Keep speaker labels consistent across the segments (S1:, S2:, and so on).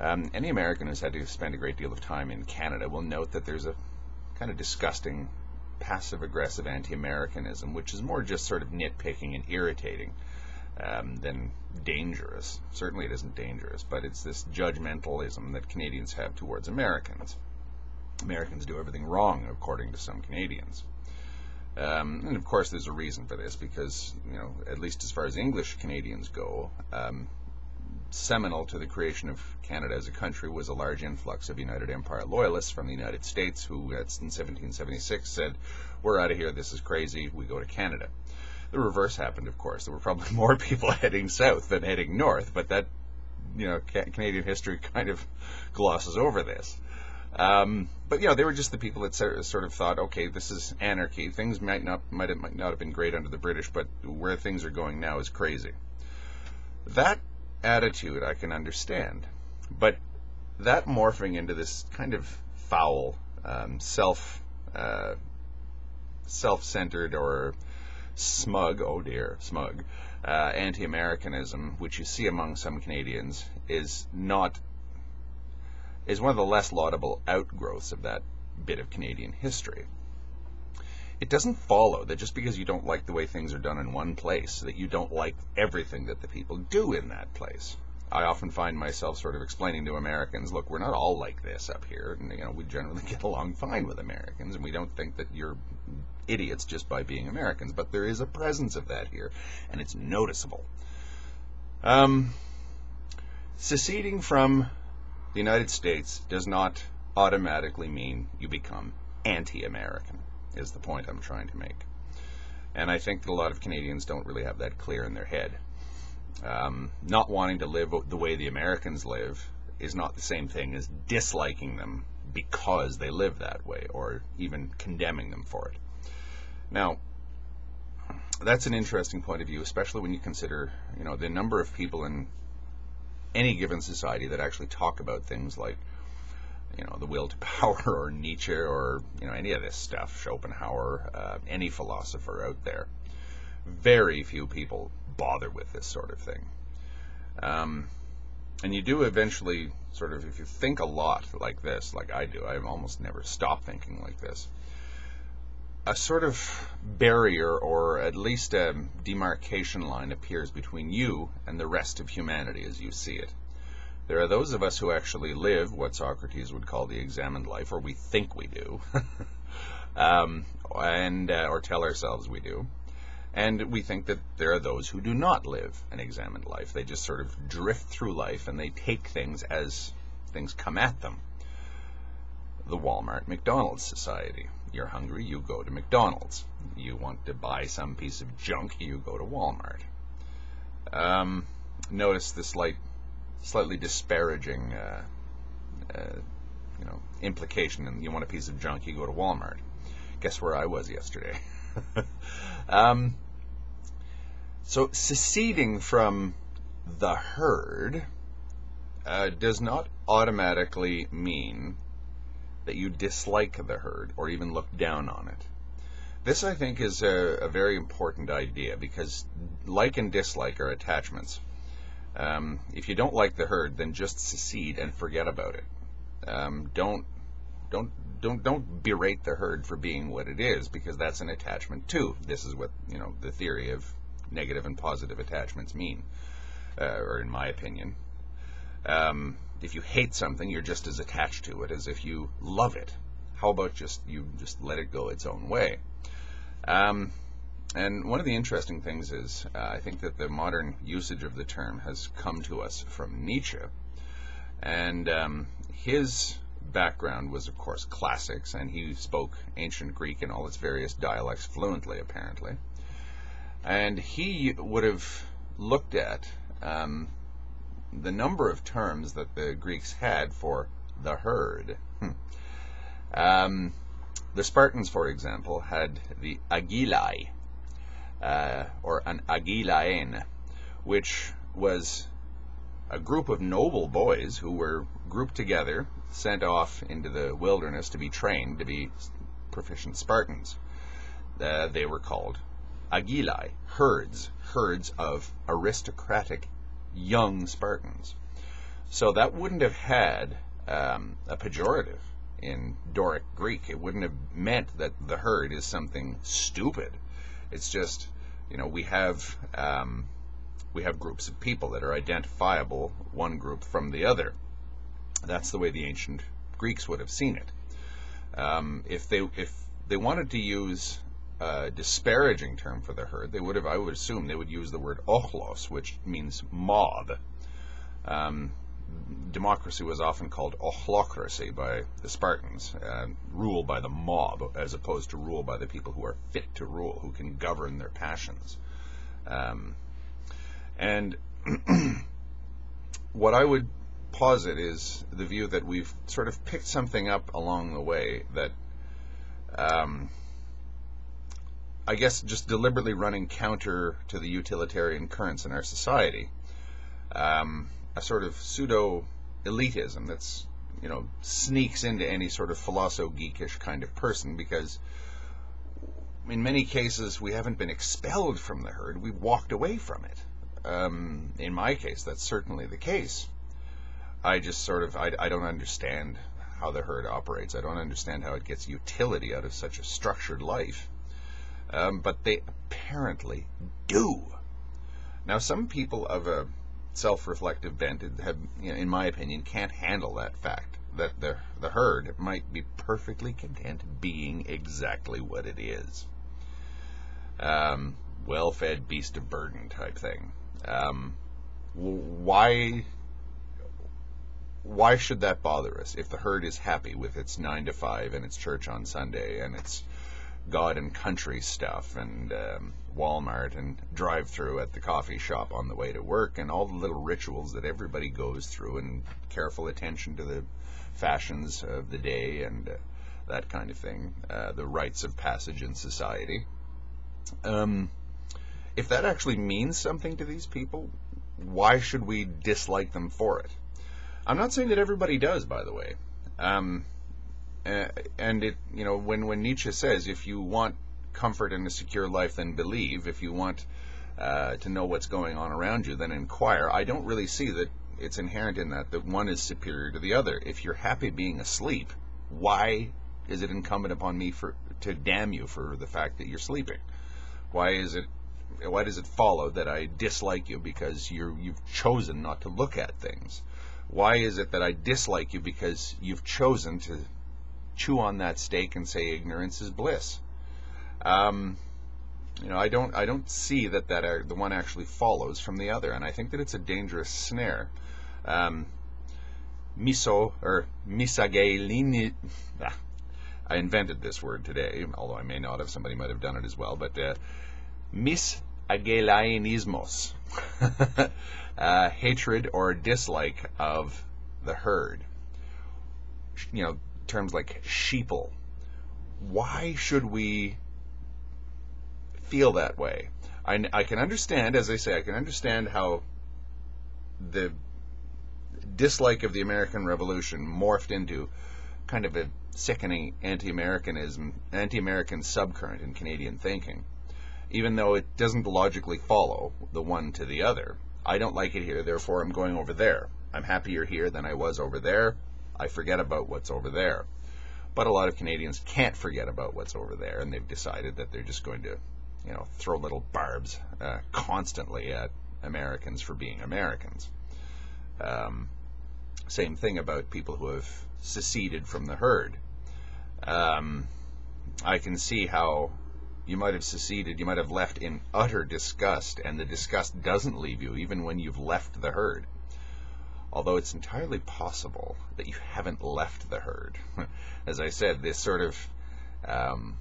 S1: Um, any American who's had to spend a great deal of time in Canada will note that there's a kind of disgusting passive aggressive anti Americanism, which is more just sort of nitpicking and irritating um, than dangerous. Certainly it isn't dangerous, but it's this judgmentalism that Canadians have towards Americans. Americans do everything wrong, according to some Canadians. Um, and of course, there's a reason for this because, you know, at least as far as English Canadians go, um, seminal to the creation of Canada as a country was a large influx of United Empire loyalists from the United States who, in 1776, said, We're out of here, this is crazy, we go to Canada. The reverse happened, of course. There were probably more people heading south than heading north, but that, you know, ca- Canadian history kind of glosses over this. Um, but you know, they were just the people that sort of thought, okay, this is anarchy. Things might not might have, might not have been great under the British, but where things are going now is crazy. That attitude I can understand, but that morphing into this kind of foul, um, self uh, self-centered or smug, oh dear, smug, uh, anti-Americanism, which you see among some Canadians, is not is one of the less laudable outgrowths of that bit of Canadian history. It doesn't follow that just because you don't like the way things are done in one place, that you don't like everything that the people do in that place. I often find myself sort of explaining to Americans, look, we're not all like this up here, and you know, we generally get along fine with Americans, and we don't think that you're idiots just by being Americans, but there is a presence of that here, and it's noticeable. Um, seceding from the United States does not automatically mean you become anti-American, is the point I'm trying to make. And I think that a lot of Canadians don't really have that clear in their head. Um, not wanting to live the way the Americans live is not the same thing as disliking them because they live that way or even condemning them for it. Now, that's an interesting point of view, especially when you consider, you know, the number of people in any given society that actually talk about things like, you know, the will to power or Nietzsche or, you know, any of this stuff, Schopenhauer, uh, any philosopher out there. Very few people bother with this sort of thing. Um, and you do eventually sort of, if you think a lot like this, like I do, I almost never stop thinking like this a sort of barrier or at least a demarcation line appears between you and the rest of humanity as you see it. There are those of us who actually live what Socrates would call the examined life, or we think we do, um, and uh, or tell ourselves we do. And we think that there are those who do not live an examined life. They just sort of drift through life and they take things as things come at them. The Walmart McDonald's Society you're hungry, you go to McDonald's. You want to buy some piece of junk, you go to Walmart. Um, notice the slight, slightly disparaging, uh, uh, you know, implication. And you want a piece of junk, you go to Walmart. Guess where I was yesterday? um, so seceding from the herd uh, does not automatically mean that you dislike the herd or even look down on it. This, I think, is a, a very important idea because like and dislike are attachments. Um, if you don't like the herd, then just secede and forget about it. Um, don't don't don't don't berate the herd for being what it is because that's an attachment too. This is what you know the theory of negative and positive attachments mean, uh, or in my opinion. Um, if you hate something, you're just as attached to it as if you love it. How about just you just let it go its own way? Um, and one of the interesting things is, uh, I think that the modern usage of the term has come to us from Nietzsche, and um, his background was, of course, classics, and he spoke ancient Greek in all its various dialects fluently, apparently. And he would have looked at um, the number of terms that the Greeks had for the herd. Hmm. Um, the Spartans, for example, had the agelai, uh, or an agilaen, which was a group of noble boys who were grouped together, sent off into the wilderness to be trained to be proficient Spartans. Uh, they were called agelai, herds, herds of aristocratic young Spartans. So that wouldn't have had um, a pejorative in Doric Greek. It wouldn't have meant that the herd is something stupid. It's just, you know, we have um, we have groups of people that are identifiable one group from the other. That's the way the ancient Greeks would have seen it. Um, if they if they wanted to use a disparaging term for the herd, they would have I would assume they would use the word ochlos, which means mob. Um, democracy was often called ochlocracy by the Spartans, uh, rule by the mob, as opposed to rule by the people who are fit to rule, who can govern their passions. Um, and what I would posit is the view that we've sort of picked something up along the way that, um, I guess, just deliberately running counter to the utilitarian currents in our society. Um, a sort of pseudo elitism that's you know sneaks into any sort of philosopho geekish kind of person because in many cases we haven't been expelled from the herd. We've walked away from it. Um, in my case that's certainly the case. I just sort of I, I don't understand how the herd operates. I don't understand how it gets utility out of such a structured life. Um, but they apparently do. Now some people of a self-reflective bent have, you know, in my opinion, can't handle that fact that the the herd might be perfectly content being exactly what it is. Um, well-fed beast of burden type thing. Um, why why should that bother us if the herd is happy with its nine to five and its church on Sunday and its God and country stuff and um, Walmart and drive through at the coffee shop on the way to work and all the little rituals that everybody goes through and careful attention to the fashions of the day and uh, that kind of thing, uh, the rites of passage in society. Um, if that actually means something to these people, why should we dislike them for it? I'm not saying that everybody does, by the way. Um, uh, and it, you know, when, when Nietzsche says, if you want comfort in a secure life, then believe. If you want uh, to know what's going on around you, then inquire. I don't really see that it's inherent in that that one is superior to the other. If you're happy being asleep, why is it incumbent upon me for to damn you for the fact that you're sleeping? Why is it why does it follow that I dislike you because you're you've chosen not to look at things? Why is it that I dislike you because you've chosen to chew on that steak and say ignorance is bliss. Um, you know, I don't, I don't see that that the one actually follows from the other, and I think that it's a dangerous snare. Um, miso or misagelini. Ah, I invented this word today, although I may not have. Somebody might have done it as well. But uh, uh, hatred or dislike of the herd. You know, terms like sheeple. Why should we feel that way? I, I can understand, as I say, I can understand how the dislike of the American Revolution morphed into kind of a sickening anti-Americanism, anti-American subcurrent in Canadian thinking. Even though it doesn't logically follow the one to the other. I don't like it here, therefore I'm going over there. I'm happier here than I was over there. I forget about what's over there. But a lot of Canadians can't forget about what's over there, and they've decided that they're just going to, you know, throw little barbs uh, constantly at Americans for being Americans. Um, same thing about people who have seceded from the herd. Um, I can see how you might have seceded, you might have left in utter disgust, and the disgust doesn't leave you even when you've left the herd although it's entirely possible that you haven't left the herd. As I said, this sort of um,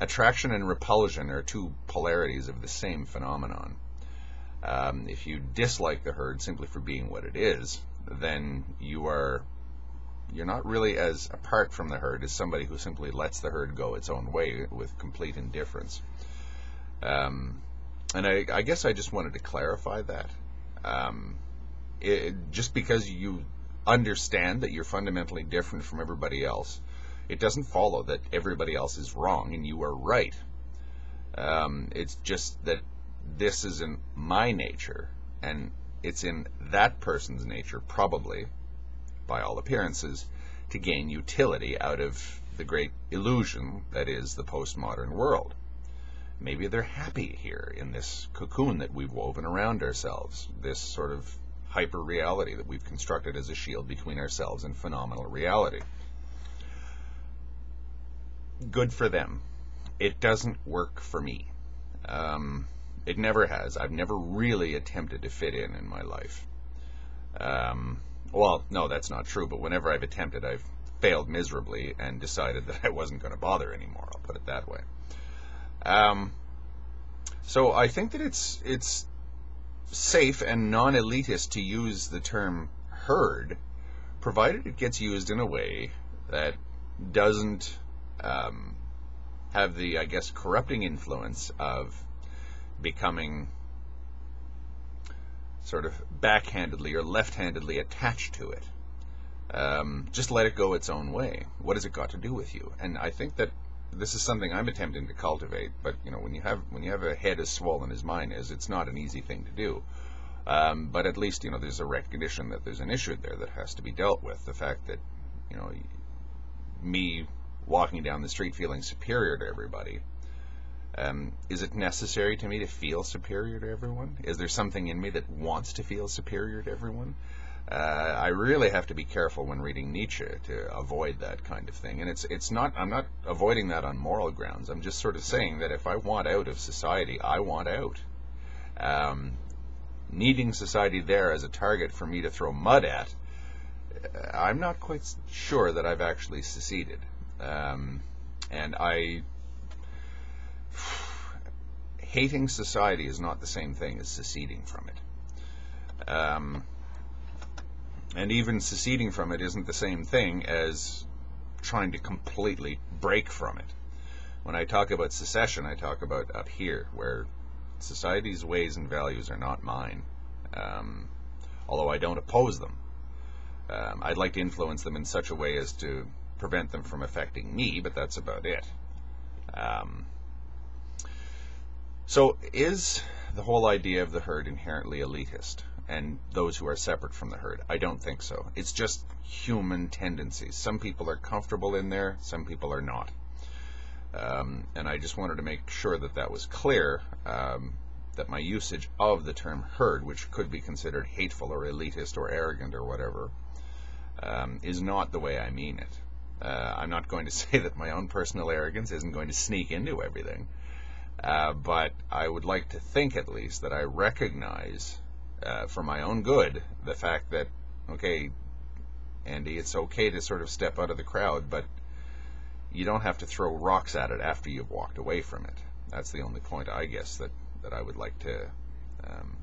S1: attraction and repulsion are two polarities of the same phenomenon. Um, if you dislike the herd simply for being what it is, then you are you're not really as apart from the herd as somebody who simply lets the herd go its own way with complete indifference. Um, and I, I, guess I just wanted to clarify that. Um, it, just because you understand that you're fundamentally different from everybody else, it doesn't follow that everybody else is wrong and you are right. Um, it's just that this isn't my nature, and it's in that person's nature, probably, by all appearances, to gain utility out of the great illusion that is the postmodern world. Maybe they're happy here in this cocoon that we've woven around ourselves, this sort of hyper reality that we've constructed as a shield between ourselves and phenomenal reality. Good for them. It doesn't work for me. Um, it never has. I've never really attempted to fit in in my life. Um, well, no, that's not true. But whenever I've attempted, I've failed miserably and decided that I wasn't going to bother anymore. I'll put it that way. Um, so I think that it's it's safe and non-elitist to use the term herd, provided it gets used in a way that doesn't um, have the, I guess, corrupting influence of becoming sort of backhandedly or left-handedly attached to it. Um, just let it go its own way. What has it got to do with you? And I think that this is something I'm attempting to cultivate. But you know, when you have when you have a head as swollen as mine is, it's not an easy thing to do. Um, but at least you know there's a recognition that there's an issue there that has to be dealt with. The fact that you know me walking down the street feeling superior to everybody. Um, is it necessary to me to feel superior to everyone? Is there something in me that wants to feel superior to everyone? Uh, I really have to be careful when reading Nietzsche to avoid that kind of thing. And it's it's not I'm not avoiding that on moral grounds. I'm just sort of saying that if I want out of society, I want out. Um, needing society there as a target for me to throw mud at, uh, I'm not quite sure that I've actually seceded. Um, and I hating society is not the same thing as seceding from it. Um, and even seceding from it isn't the same thing as trying to completely break from it. When I talk about secession, I talk about up here, where society's ways and values are not mine. Um, although I don't oppose them. Um, I'd like to influence them in such a way as to prevent them from affecting me, but that's about it. Um, so, is the whole idea of the herd inherently elitist? And those who are separate from the herd. I don't think so. It's just human tendencies. Some people are comfortable in there, some people are not. Um, and I just wanted to make sure that that was clear. Um, that my usage of the term herd, which could be considered hateful or elitist or arrogant or whatever, um, is not the way I mean it. Uh, I'm not going to say that my own personal arrogance isn't going to sneak into everything, uh, but I would like to think at least that I recognize uh, for my own good, the fact that, okay, Andy, it's okay to sort of step out of the crowd, but you don't have to throw rocks at it after you've walked away from it. That's the only point, I guess, that, that I would like to um,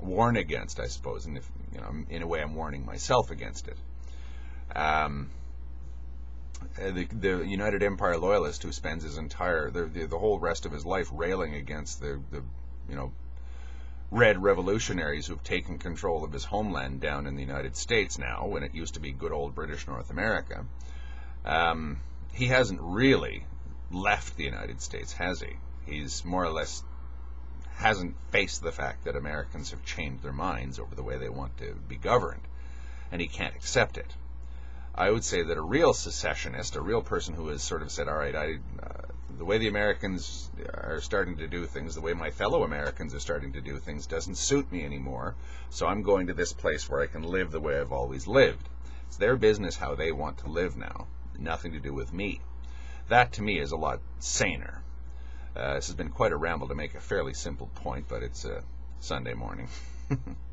S1: warn against, I suppose. And if, you know, in a way, I'm warning myself against it. Um, the, the, United Empire loyalist who spends his entire the, the, the whole rest of his life railing against the, the you know red revolutionaries who've taken control of his homeland down in the United States now, when it used to be good old British North America. Um, he hasn't really left the United States, has he? He's more or less hasn't faced the fact that Americans have changed their minds over the way they want to be governed, and he can't accept it. I would say that a real secessionist, a real person who has sort of said, all right, I, uh, the way the Americans are starting to do things, the way my fellow Americans are starting to do things, doesn't suit me anymore. So I'm going to this place where I can live the way I've always lived. It's their business how they want to live now, nothing to do with me. That to me is a lot saner. Uh, this has been quite a ramble to make a fairly simple point, but it's a Sunday morning.